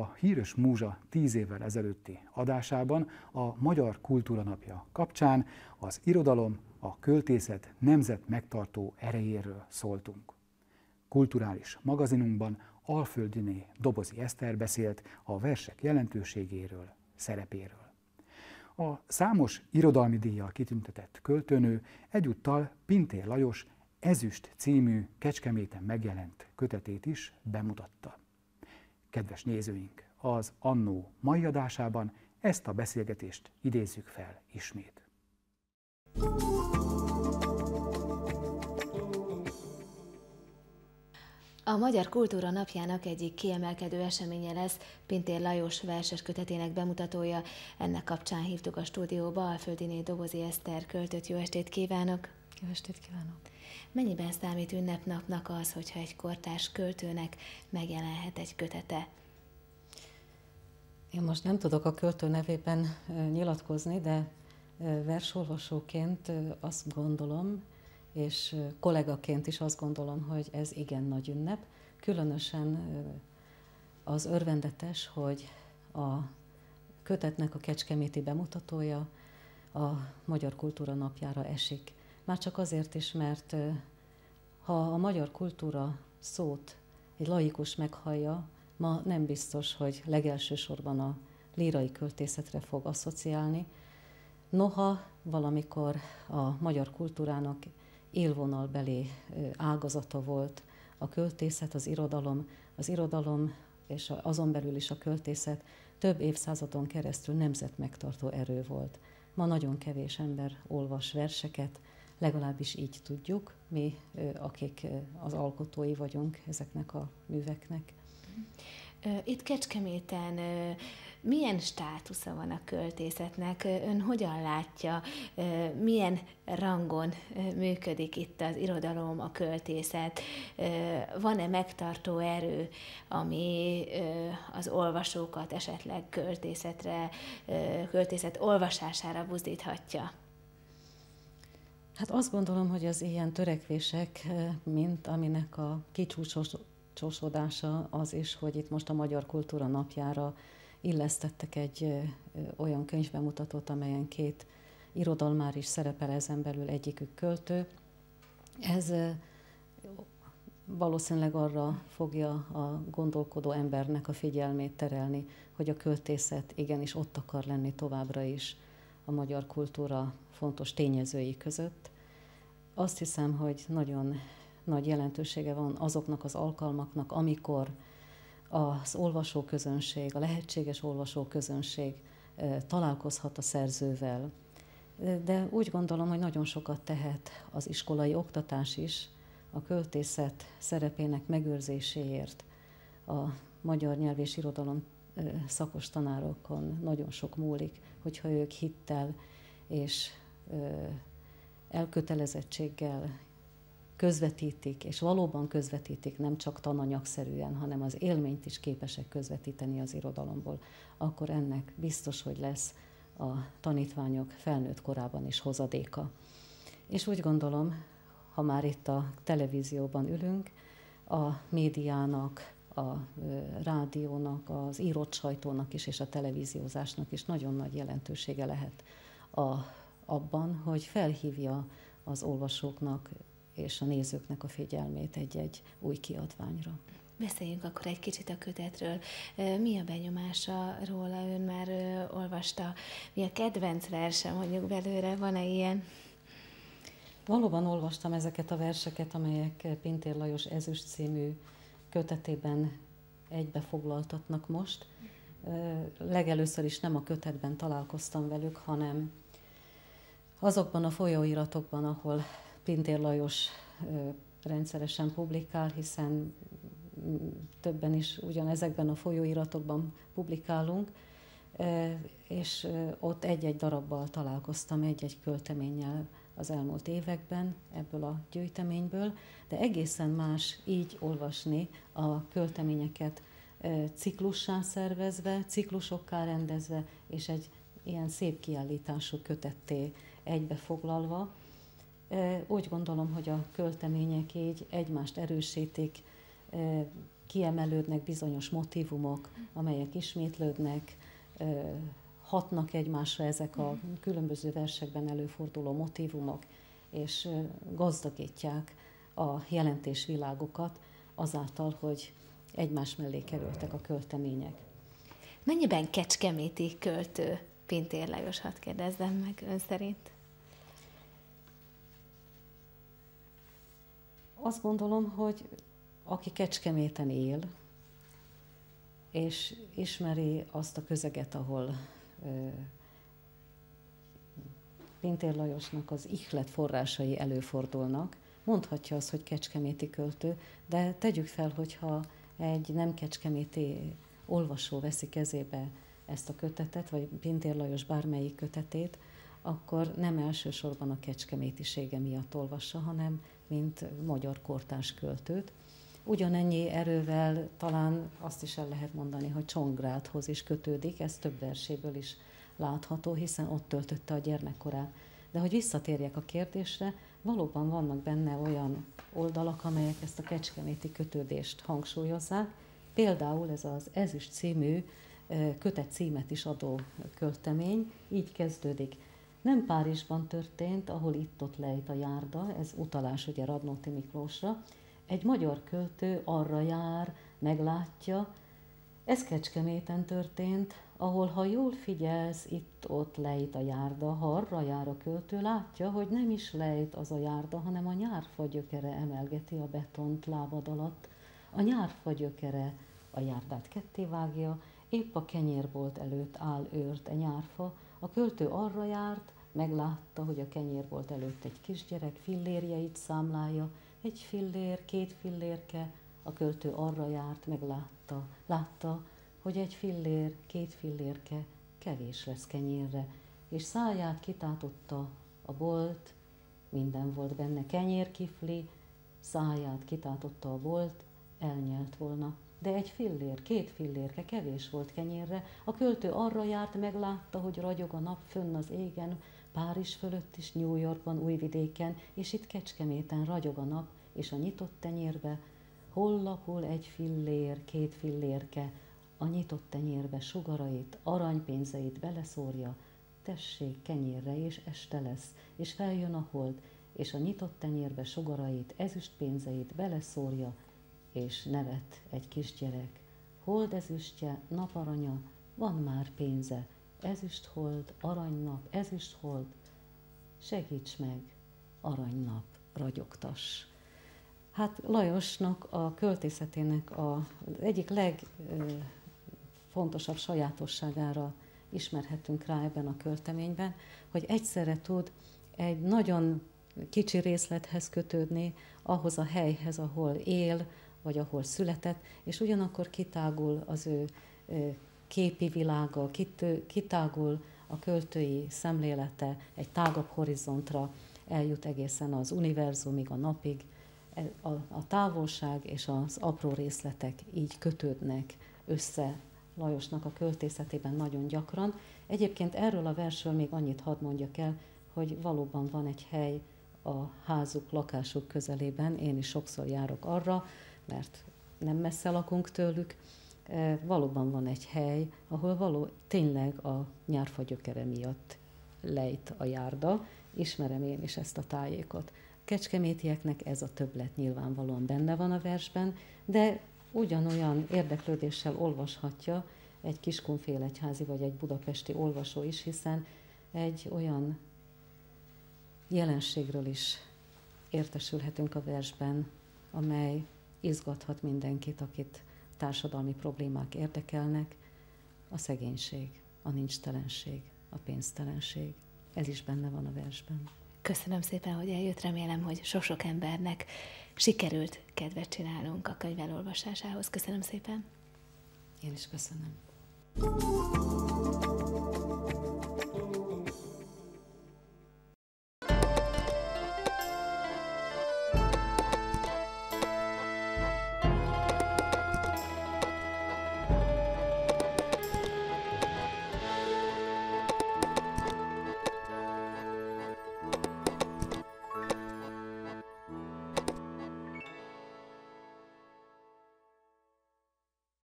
A híres múzsa tíz évvel ezelőtti adásában a Magyar Kultúra Napja kapcsán az irodalom, a költészet nemzet megtartó erejéről szóltunk. Kulturális magazinunkban Alföldiné Dobozi Eszter beszélt a versek jelentőségéről, szerepéről. A számos irodalmi díjjal kitüntetett költőnő egyúttal Pintér Lajos Ezüst című Kecskeméten megjelent kötetét is bemutatta. Kedves nézőink, az Annó mai adásában ezt a beszélgetést idézzük fel ismét. A Magyar Kultúra Napjának egyik kiemelkedő eseménye lesz Pintér Lajos verses kötetének bemutatója. Ennek kapcsán hívtuk a stúdióba Alföldiné Dobozi Eszter költött. Jó estét kívánok! Jó estét kívánok! Mennyiben számít ünnepnapnak az, hogyha egy kortárs költőnek megjelenhet egy kötete? Én most nem tudok a költő nevében nyilatkozni, de versolvasóként azt gondolom, és kollégaként is azt gondolom, hogy ez igen nagy ünnep. Különösen az örvendetes, hogy a kötetnek a kecskeméti bemutatója a Magyar Kultúra napjára esik. Már csak azért is, mert ha a magyar kultúra szót egy laikus meghallja, ma nem biztos, hogy legelső sorban a lírai költészetre fog asszociálni. Noha valamikor a magyar kultúrának élvonalbeli ágazata volt a költészet, az irodalom, az irodalom és azon belül is a költészet több évszázadon keresztül nemzetmegtartó erő volt. Ma nagyon kevés ember olvas verseket, legalábbis így tudjuk, mi, akik az alkotói vagyunk ezeknek a műveknek. Itt Kecskeméten milyen státusza van a költészetnek? Ön hogyan látja, milyen rangon működik itt az irodalom, a költészet? Van-e megtartó erő, ami az olvasókat esetleg költészetre, költészet olvasására buzdíthatja? Hát azt gondolom, hogy az ilyen törekvések, mint aminek a kicsúcsosodása az is, hogy itt most a Magyar Kultúra napjára illesztettek egy olyan könyvbemutatót, amelyen két irodalmár is szerepel ezen belül, egyikük költő. Ez valószínűleg arra fogja a gondolkodó embernek a figyelmét terelni, hogy a költészet igenis ott akar lenni továbbra is a magyar kultúra fontos tényezői között. Azt hiszem, hogy nagyon nagy jelentősége van azoknak az alkalmaknak, amikor az olvasóközönség, a lehetséges olvasóközönség találkozhat a szerzővel. De úgy gondolom, hogy nagyon sokat tehet az iskolai oktatás is a költészet szerepének megőrzéséért. A magyar nyelv és irodalom szakos tanárokon nagyon sok múlik, hogyha ők hittel és elkötelezettséggel közvetítik, és valóban közvetítik, nem csak tananyagszerűen, hanem az élményt is képesek közvetíteni az irodalomból, akkor ennek biztos, hogy lesz a tanítványok felnőtt korában is hozadéka. És úgy gondolom, ha már itt a televízióban ülünk, a médiának, a rádiónak, az írott sajtónak is, és a televíziózásnak is nagyon nagy jelentősége lehet a, abban, hogy felhívja az olvasóknak és a nézőknek a figyelmét egy-egy új kiadványra. Beszéljünk akkor egy kicsit a kötetről. Mi a benyomása róla? Ön már olvasta. Mi a kedvenc verse mondjuk belőle? Van-e ilyen? Valóban olvastam ezeket a verseket, amelyek Pintér Lajos Ezüst című kötetében egybefoglaltatnak most. Legelőször is nem a kötetben találkoztam velük, hanem azokban a folyóiratokban, ahol Pintér Lajos rendszeresen publikál, hiszen többen is ugyanezekben a folyóiratokban publikálunk, és ott egy-egy darabbal találkoztam, egy-egy költeménnyel az elmúlt években ebből a gyűjteményből, de egészen más így olvasni a költeményeket ciklussá szervezve, ciklusokká rendezve, és egy ilyen szép kiállítású kötetté egybefoglalva, úgy gondolom, hogy a költemények így egymást erősítik, kiemelődnek bizonyos motivumok, amelyek ismétlődnek, hatnak egymásra ezek a különböző versekben előforduló motivumok, és gazdagítják a jelentésvilágokat azáltal, hogy egymás mellé kerültek a költemények. Mennyiben kecskeméti költő Pintér Lajos, hadd kérdezzem meg ön szerint? Azt gondolom, hogy aki Kecskeméten él, és ismeri azt a közeget, ahol Pintér Lajosnak az ihlet forrásai előfordulnak, mondhatja azt, hogy kecskeméti költő, de tegyük fel, hogyha egy nem kecskeméti olvasó veszi kezébe ezt a kötetet, vagy Pintér Lajos bármelyik kötetét, akkor nem elsősorban a kecskemétisége miatt olvassa, hanem mint magyar kortárs költőt. Ugyanennyi erővel talán azt is el lehet mondani, hogy Csongrádhoz is kötődik, ez több verséből is látható, hiszen ott töltötte a gyermekkorát. De hogy visszatérjek a kérdésre, valóban vannak benne olyan oldalak, amelyek ezt a kecskeméti kötődést hangsúlyozzák. Például ez az Ezüst című kötet címet is adó költemény, így kezdődik. Nem Párizsban történt, ahol itt-ott lejt a járda, ez utalás ugye Radnóti Miklósra. Egy magyar költő arra jár, meglátja, ez Kecskeméten történt, ahol ha jól figyelsz, itt-ott lejt a járda, ha arra jár a költő, látja, hogy nem is lejt az a járda, hanem a nyárfa gyökere emelgeti a betont lábad alatt. A nyárfa gyökere a járdát ketté vágja, épp a kenyérbolt előtt áll őrt a nyárfa, a költő arra járt, meglátta, hogy a kenyérbolt előtt egy kisgyerek fillérjeit számlálja, egy fillér, két fillérke, a költő arra járt, meglátta, látta, hogy egy fillér, két fillérke kevés lesz kenyérre, és száját kitátotta a bolt, minden volt benne, kenyérkifli, száját kitátotta a bolt, elnyelt volna. De egy fillér, két fillérke kevés volt kenyérre, a költő arra járt, meglátta, hogy ragyog a nap fönn az égen, Párizs fölött is, New Yorkban, Újvidéken, és itt Kecskeméten ragyog a nap, és a nyitott tenyérbe hol lapul egy fillér, két fillérke, a nyitott tenyérbe sugarait, aranypénzeit beleszórja, tessék kenyérre, és este lesz, és feljön a hold, és a nyitott tenyérbe sugarait, ezüst pénzeit beleszórja, és nevet egy kisgyerek. Hold ezüstje, naparanya, van már pénze, ezüst hold, aranynap, ezüst hold, segíts meg, aranynap, ragyogtas. Hát Lajosnak a költészetének a, egyik legfontosabb sajátosságára ismerhetünk rá ebben a költeményben, hogy egyszerre tud egy nagyon kicsi részlethez kötődni, ahhoz a helyhez, ahol él, vagy ahol született, és ugyanakkor kitágul az ő képi világa, kitágul a költői szemlélete egy tágabb horizontra, eljut egészen az univerzumig, a napig, e, a, a távolság és az apró részletek így kötődnek össze Lajosnak a költészetében nagyon gyakran. Egyébként erről a versről még annyit hadd mondjak el, hogy valóban van egy hely a házuk, lakásuk közelében, én is sokszor járok arra, mert nem messze lakunk tőlük, valóban van egy hely, ahol való tényleg a nyárfa gyökere miatt lejt a járda, ismerem én is ezt a tájékot. Kecskemétieknek ez a többlet nyilvánvalóan benne van a versben, de ugyanolyan érdeklődéssel olvashatja egy kiskunfélegyházi vagy egy budapesti olvasó is, hiszen egy olyan jelenségről is értesülhetünk a versben, amely izgathat mindenkit, akit társadalmi problémák érdekelnek, a szegénység, a nincstelenség, a pénztelenség. Ez is benne van a versben. Köszönöm szépen, hogy eljött. Remélem, hogy sok-sok embernek sikerült kedvet csinálunk a könyv elolvasásához. Köszönöm szépen. Én is köszönöm.